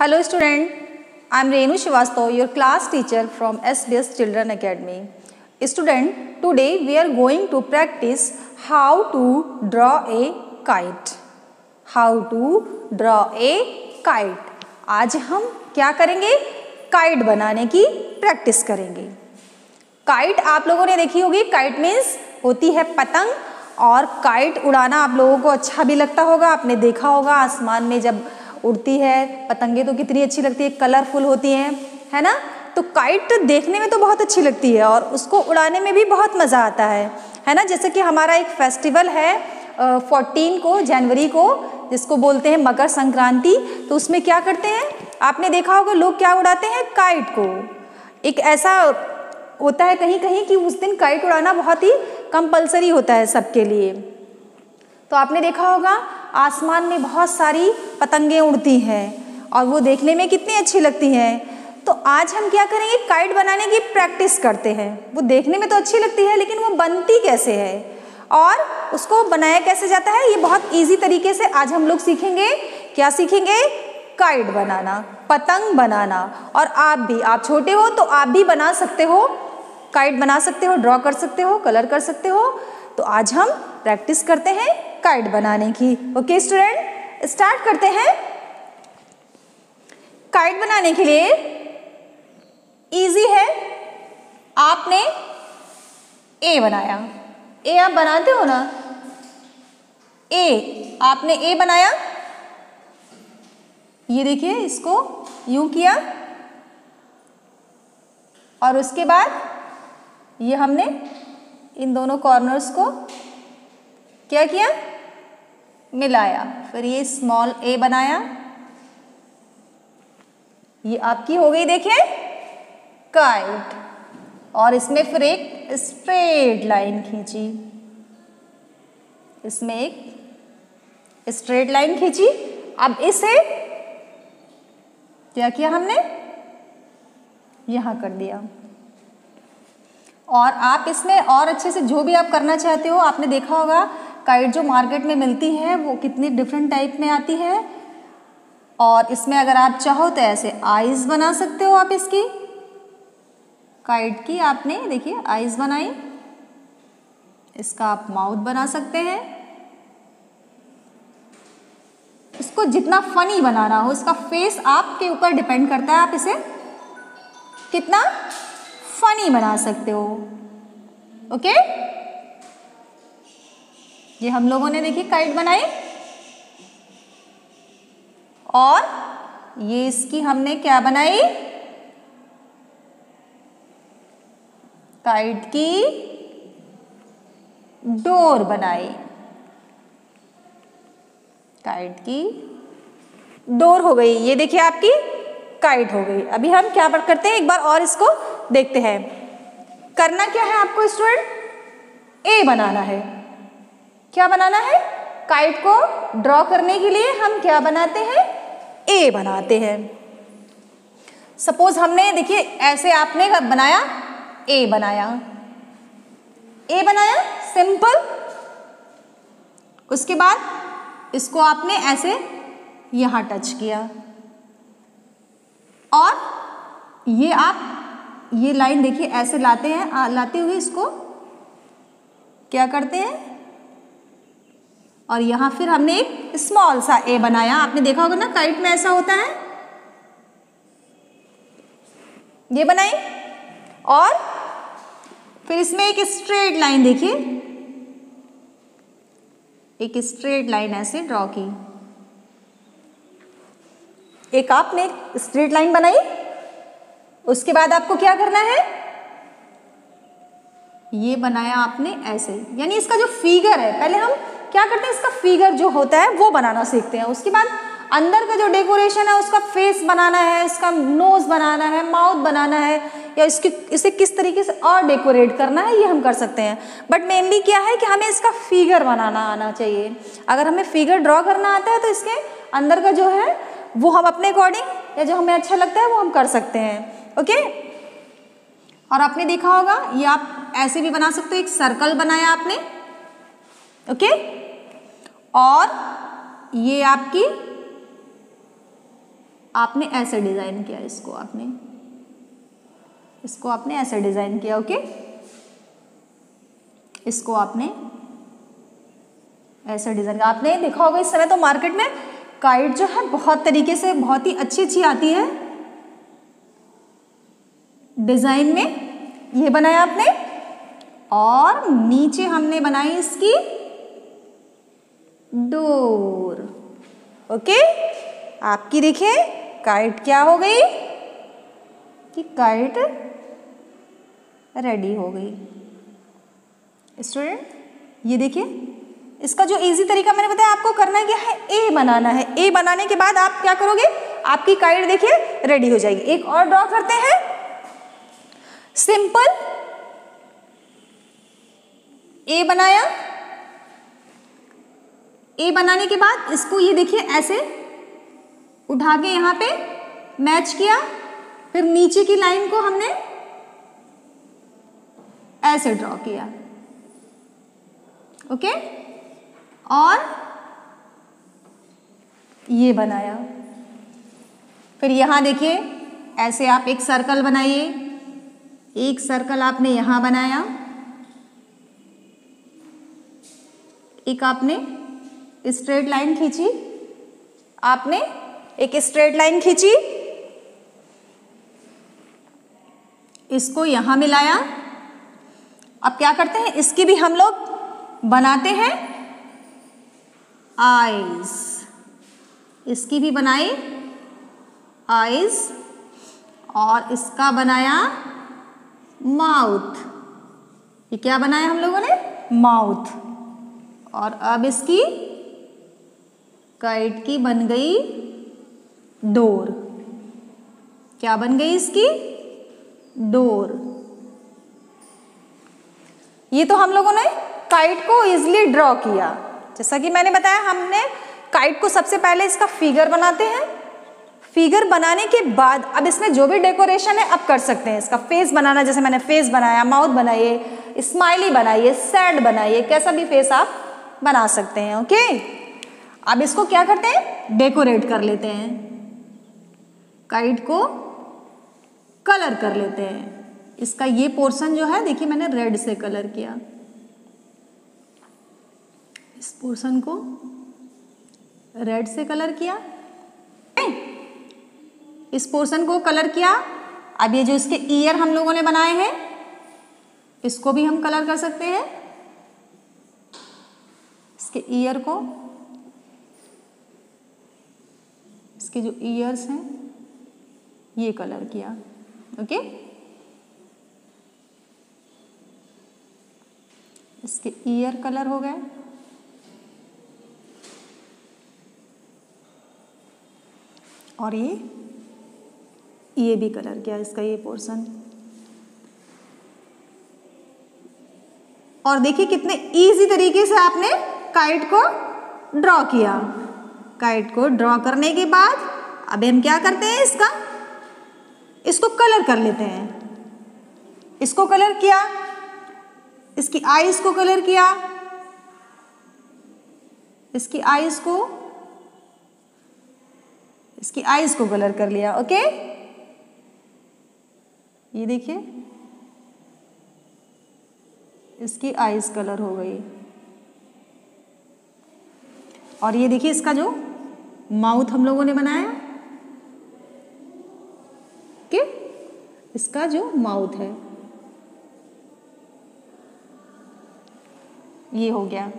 Hello student I am Renu Srivastava your class teacher from S B S children academy student today we are going to practice how to draw a kite how to draw a kite आज हम क्या करेंगे? Kite बनाने की practice करेंगे। Kite आप लोगों ने देखी होगी। काइट मीन्स होती है पतंग और काइट उड़ाना आप लोगों को अच्छा भी लगता होगा। आपने देखा होगा आसमान में जब उड़ती है, पतंगे तो कितनी अच्छी लगती है कलरफुल होती हैं, है ना? तो काइट देखने में तो बहुत अच्छी लगती है और उसको उड़ाने में भी बहुत मज़ा आता है है ना? जैसे कि हमारा एक फेस्टिवल है फोर्टीन को, जनवरी को, जिसको बोलते हैं मकर संक्रांति। तो उसमें क्या करते हैं? आपने देखा होगा लोग क्या उड़ाते हैं? काइट को। एक ऐसा होता है कहीं कहीं कि उस दिन काइट उड़ाना बहुत ही कंपलसरी होता है सबके लिए। तो आपने देखा होगा आसमान में बहुत सारी पतंगें उड़ती हैं और वो देखने में कितनी अच्छी लगती हैं। तो आज हम क्या करेंगे काइट बनाने की प्रैक्टिस करते हैं। वो देखने में तो अच्छी लगती है, लेकिन वो बनती कैसे है? और उसको बनाया कैसे जाता है, ये बहुत इजी तरीके से आज हम लोग सीखेंगे। क्या सीखेंगे? काइट बनाना, पतंग बनाना। और आप भी, आप छोटे हो तो आप भी बना सकते हो। काइट बना सकते हो ड्रॉ कर सकते हो कलर कर सकते हो। तो आज हम प्रैक्टिस करते हैं। काइट बनाने की। ओके स्टूडेंट स्टार्ट करते हैं। काइट बनाने के लिए इजी है। आपने ए बनाया। ए आप बनाते हो ना? ए आपने ए बनाया? ये देखिए, इसको यूँ किया। और उसके बाद ये हमने इन दोनों कॉर्नर्स को क्या किया? मिलाया। फिर ये स्मॉल ए बनाया। ये आपकी हो गई देखिए। काइट और इसमें फिर एक स्ट्रेट लाइन खींची। इसमें एक स्ट्रेट लाइन खींची। अब इसे क्या किया हमने? यहाँ कर दिया। और आप इसमें और अच्छे से जो भी आप करना चाहते हो, आपने देखा होगा काइट जो मार्केट में मिलती है, वो कितनी डिफरेंट टाइप में आती है? और इसमें अगर आप चाहो तो ऐसे आइज़ बना सकते हो आप इसकी। काइट की आपने, देखिए आइज़ बनाई। इसका आप माउथ बना सकते हैं। इसको जितना फनी बनाना हो, इसका फेस आपके ऊपर डिपेंड करता है, आप इसे कितना फनी बना सकते हो। ओके ये हम लोगों ने देखी काइट बनाई। और ये इसकी हमने क्या बनाई? काइट की डोर बनाई। काइट की डोर हो गई। ये देखिए आपकी काइट हो गई। अभी हम क्या करते हैं? एक बार और इसको देखते हैं। करना क्या है आपको स्टूडेंट ए बनाना है। क्या बनाना है? काइट को ड्रॉ करने के लिए हम क्या बनाते हैं? ए बनाते हैं। सपोज़ हमने, देखिए, ऐसे आपने बनाया ए बनाया। ए बनाया सिंपल उसके बाद इसको आपने ऐसे यहाँ टच किया। और ये आप, ये लाइन देखिए, ऐसे लाते हैं लाते हुए इसको क्या करते हैं? और यहाँ फिर हमने एक स्मॉल सा ए बनाया। आपने देखा होगा ना काइट में ऐसा होता है। ये बनाई और फिर इसमें एक स्ट्रेट लाइन देखिए। एक स्ट्रेट लाइन ऐसे ड्रॉ की। एक आपने स्ट्रेट लाइन बनाई। उसके बाद आपको क्या करना है? ये बनाया आपने ऐसे। यानी इसका जो फिगर है, पहले हम क्या करते हैं? इसका फिगर जो होता है, वो बनाना सीखते हैं। उसके बाद अंदर का जो डेकोरेशन है, उसका फेस बनाना है इसका नोज़ बनाना है माउथ बनाना है, या इसकी, इसे किस तरीके से और डेकोरेट करना है, ये हम कर सकते हैं। बट मेनली क्या है कि हमें इसका फिगर बनाना आना चाहिए। अगर हमें फिगर ड्रॉ करना आता है तो इसके अंदर का जो है, वो हम अपने अकॉर्डिंग या जो हमें अच्छा लगता है, वो हम कर सकते हैं। ओके और आपने देखा होगा, ये आप ऐसे भी बना सकते हो, एक सर्कल बनाया आपने। ओके और ये आपकी, आपने ऐसे डिज़ाइन किया इसको आपने। इसको आपने ऐसे डिज़ाइन किया, ओके? इसको आपने ऐसे डिज़ाइन किया। आपने देखा होगा इस समय तो मार्केट में काइट जो है बहुत तरीके से, बहुत ही अच्छी अच्छी आती है। डिज़ाइन में ये बनाया आपने और नीचे हमने बनाई इसकी डोर ओके? आपकी देखिए काइट क्या हो गई? कि काइट रेडी हो गई। स्टूडेंट ये देखिए, इसका जो इजी तरीका मैंने बताया आपको करना क्या है? ए बनाना है। ए बनाने के बाद आप क्या करोगे? आपकी काइट देखिए रेडी हो जाएगी। एक और ड्रॉ करते हैं। सिंपल ए बनाया। ए बनाने के बाद इसको ये देखिए ऐसे उठा के यहाँ पे मैच किया। फिर नीचे की लाइन को हमने ऐसे ड्रॉ किया। ओके और ये बनाया। फिर यहाँ देखिए, ऐसे आप एक सर्कल बनाइए। एक सर्कल आपने यहाँ बनाया। एक आपने स्ट्रेट लाइन खींची। आपने एक स्ट्रेट लाइन खींची। इसको यहाँ मिलाया। अब क्या करते हैं? इसकी भी हम लोग बनाते हैं। आईज इसकी भी बनाई। आईज और इसका बनाया माउथ ये क्या बनाया हम लोगों ने? माउथ और अब इसकी काइट की बन गई डोर। क्या बन गई इसकी? डोर। ये तो हम लोगों ने काइट को इजिली ड्रॉ किया। जैसा कि मैंने बताया, हमने काइट को सबसे पहले इसका फिगर बनाते हैं। फिगर बनाने के बाद, अब इसमें जो भी डेकोरेशन है, अब कर सकते हैं। इसका फेस बनाना, जैसे मैंने फेस बनाया माउथ बनाइए स्माइली बनाइए सैड बनाइए, कैसा भी फेस आप बना सकते हैं ओके अब इसको क्या करते हैं? डेकोरेट कर लेते हैं। काइट को कलर कर लेते हैं। इसका ये पोर्शन जो है, देखिए मैंने रेड से कलर किया। इस पोर्शन को रेड से कलर किया। इस पोर्शन को कलर किया। अब ये जो इसके ईयर हम लोगों ने बनाए हैं, इसको भी हम कलर कर सकते हैं। इसके ईयर को इसके जो ईयर्स हैं, ये कलर किया ओके इसके ईयर कलर हो गए। और ये ये भी कलर किया इसका ये पोर्शन और देखिए कितने इजी तरीके से आपने काइट को ड्रॉ किया। काइट को ड्रॉ करने के बाद, अब हम क्या करते हैं इसका? इसको कलर कर लेते हैं। इसको कलर किया? इसकी आईज को कलर किया? इसकी आईज को? इसकी आईज को कलर कर लिया ओके ये देखिए। इसकी आईज कलर हो गई। और ये देखिए इसका जो माउथ हम लोगों ने बनाया। ओके इसका जो माउथ है। ये हो गया।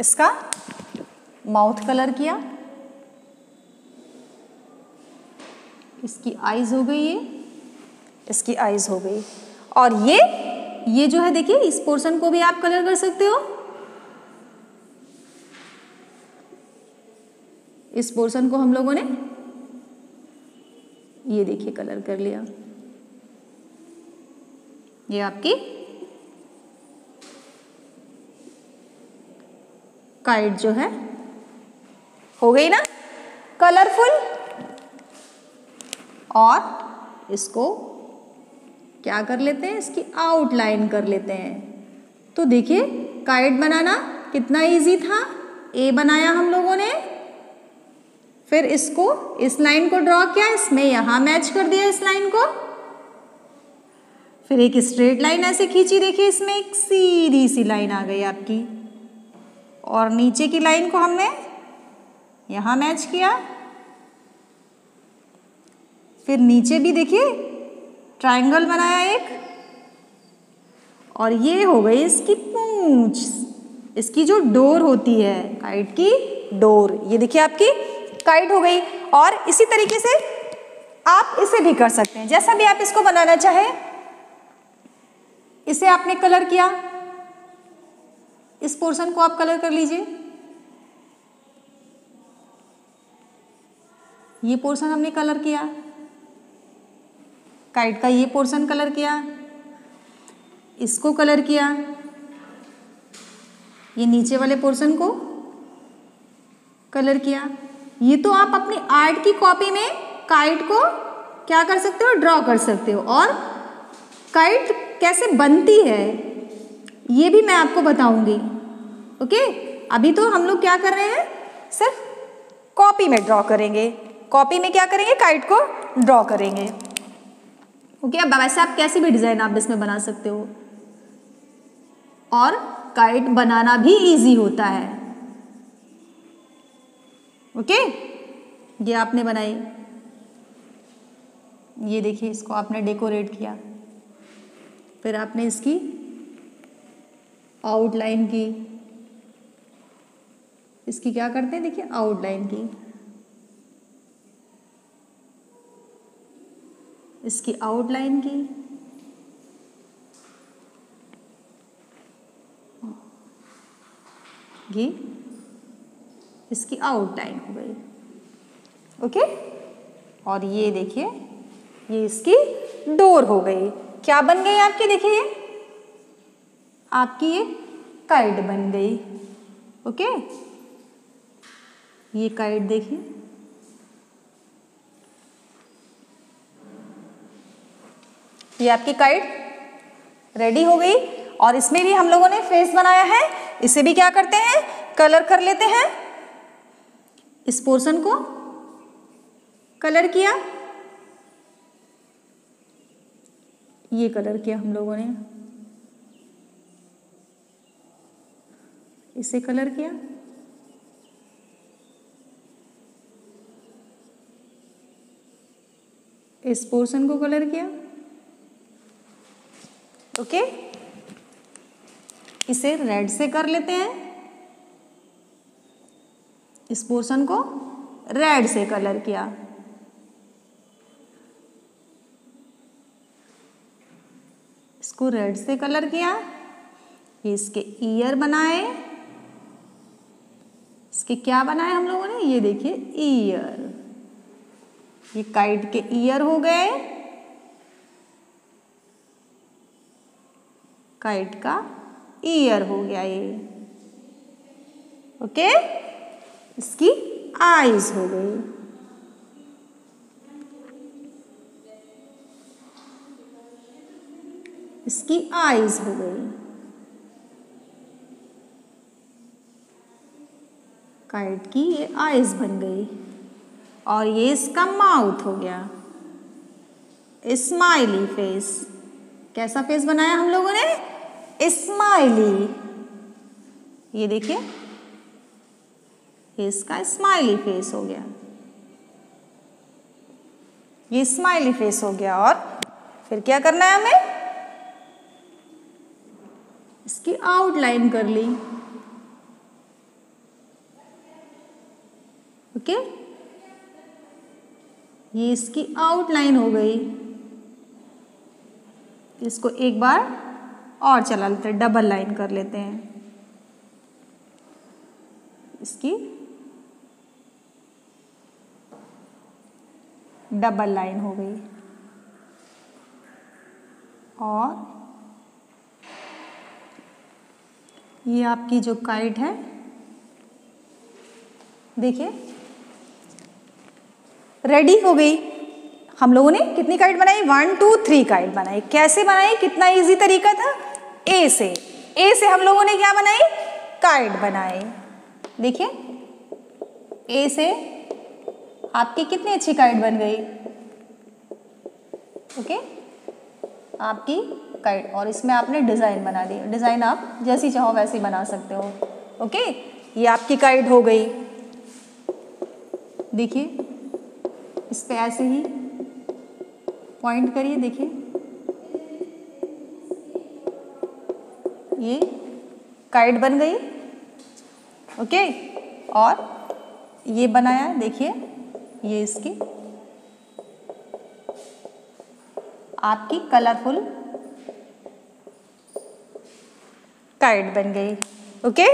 इसका माउथ कलर किया। इसकी आईज हो गई ये। इसकी आईज हो गई। और ये ये जो है देखिए, इस पोर्शन को भी आप कलर कर सकते हो। इस पोर्शन को हम लोगों ने ये देखिए कलर कर लिया। ये आपकी काइट जो है, हो गई ना कलरफुल। और इसको क्या कर लेते हैं? इसकी आउटलाइन कर लेते हैं। तो देखिए, काइट बनाना कितना इजी था। ए बनाया हम लोगों ने। फिर इसको, इस लाइन को ड्रॉ किया, इसमें यहाँ मैच कर दिया इस लाइन को। फिर एक स्ट्रेट लाइन ऐसे खींची, देखिए इसमें एक सीधी सी लाइन आ गई आपकी। और नीचे की लाइन को हमने यहाँ मैच किया। फिर नीचे भी देखिए ट्रायंगल बनाया एक। और ये हो गई इसकी पूंछ। इसकी जो डोर होती है काइट की डोर ये देखिए आपकी काइट हो गई और इसी तरीके से आप इसे भी कर सकते हैं। जैसा भी आप इसको बनाना चाहें। इसे आपने कलर किया। इस पोर्शन को आप कलर कर लीजिए। ये पोर्शन हमने कलर किया। काइट का ये पोर्शन कलर किया। इसको कलर किया। ये नीचे वाले पोर्शन को कलर किया। ये तो आप अपनी आर्ट की कॉपी में काइट को क्या कर सकते हो? ड्रॉ कर सकते हो। और काइट कैसे बनती है, ये भी मैं आपको बताऊँगी। ओके अभी तो हम लोग क्या कर रहे हैं? सिर्फ़ कॉपी में ड्रॉ करेंगे। कॉपी में क्या करेंगे? काइट को ड्रॉ करेंगे। ओके अब वैसे आप कैसी भी डिज़ाइन आप इसमें बना सकते हो। और काइट बनाना भी इजी होता है। ओके? ये आपने बनाई। ये देखिए, इसको आपने डेकोरेट किया। फिर आपने इसकी आउटलाइन की। इसकी क्या करते हैं? देखिए आउटलाइन की। इसकी आउटलाइन की। ये। इसकी आउटलाइन हो गई। ओके और ये देखिए, ये इसकी डोर हो गई। क्या बन गई आपकी? देखिए आपकी ये काइट बन गई। ओके ये काइट देखिए। ये आपकी काइट रेडी हो गई। और इसमें भी हम लोगों ने फेस बनाया है। इसे भी क्या करते हैं? कलर कर लेते हैं। इस पोर्शन को कलर किया। ये कलर किया हम लोगों ने। इसे कलर किया। इस पोर्शन को कलर किया। ओके? इसे रेड से कर लेते हैं। इस पोर्शन को रेड से कलर किया। इसको रेड से कलर किया ये इसके ईयर बनाए। इसके क्या बनाए हम लोगों ने? ये देखिए, ईयर। ये काइट के ईयर हो गए। काइट का ईयर हो गया ये। ओके? इसकी आईज हो गई। इसकी आईज हो गई। काइट की ये आईज बन गई। और ये इसका माउथ हो गया। स्माइली फेस कैसा फेस बनाया हम लोगों ने? स्माइली ये देखिए। इसका स्माइली फेस हो गया। ये स्माइली फेस हो गया और फिर क्या करना है हमें? इसकी आउटलाइन कर ली। ओके ये इसकी आउटलाइन हो गई। इसको एक बार और चला लेते हैं डबल लाइन कर लेते हैं। इसकी डबल लाइन हो गई। और ये आपकी जो काइट है, देखिए, रेडी हो गई। हम लोगों ने कितनी काइट बनाई? वन, टू, थ्री काइट बनाई। कैसे बनाई? कितना इजी तरीका था? ए से। ए से हम लोगों ने क्या बनाई? काइट बनाई। देखिए ए से आपकी कितनी अच्छी काइट बन गई? ओके आपकी काइट और इसमें आपने डिज़ाइन बना दी। डिज़ाइन आप जैसी चाहो वैसी बना सकते हो। ओके ये आपकी काइट हो गई। देखिए, इस पे ऐसे ही पॉइंट करिए, देखिए। ये काइट बन गई। ओके और ये बनाया, देखिए। ये इसकी। आपकी कलरफुल काइट बन गई। ओके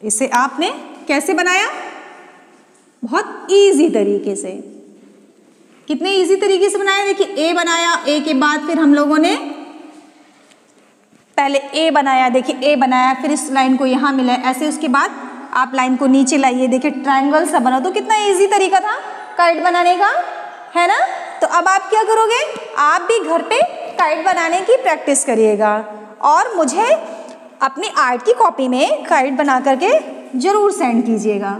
इसे आपने कैसे बनाया? बहुत इजी तरीके से। कितने इजी तरीके से बनाया? देखिए ए बनाया ए के बाद फिर हम लोगों ने पहले ए बनाया। देखिए ए बनाया, फिर इस लाइन को यहाँ मिला। ऐसे उसके बाद आप लाइन को नीचे लाइए देखिए ट्रायंगल सा बना तो कितना इजी तरीका था काइट बनाने का है ना? तो अब आप क्या करोगे? आप भी घर पे काइट बनाने की प्रैक्टिस करिएगा। और मुझे अपनी आर्ट की कॉपी में काइट बना करके ज़रूर सेंड कीजिएगा।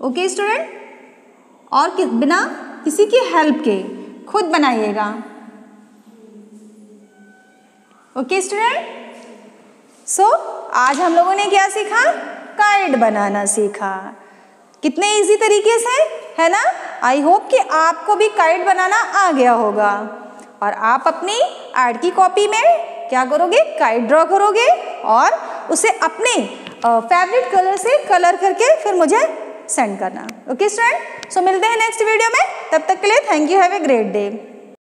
ओके स्टूडेंट और कि, बिना किसी की हेल्प के खुद बनाइएगा। ओके स्टूडेंट सो आज हम लोगों ने क्या सीखा? काइट बनाना सीखा। कितने इजी तरीके से, है ना? आई होप कि आपको भी काइट बनाना आ गया होगा। और आप अपनी आर्ट की कॉपी में क्या करोगे? काइट ड्रॉ करोगे और उसे अपने फेवरेट कलर से कलर करके फिर मुझे सेंड करना। ओके स्टूडेंट सो मिलते हैं नेक्स्ट वीडियो में। तब तक के लिए thank you have a great day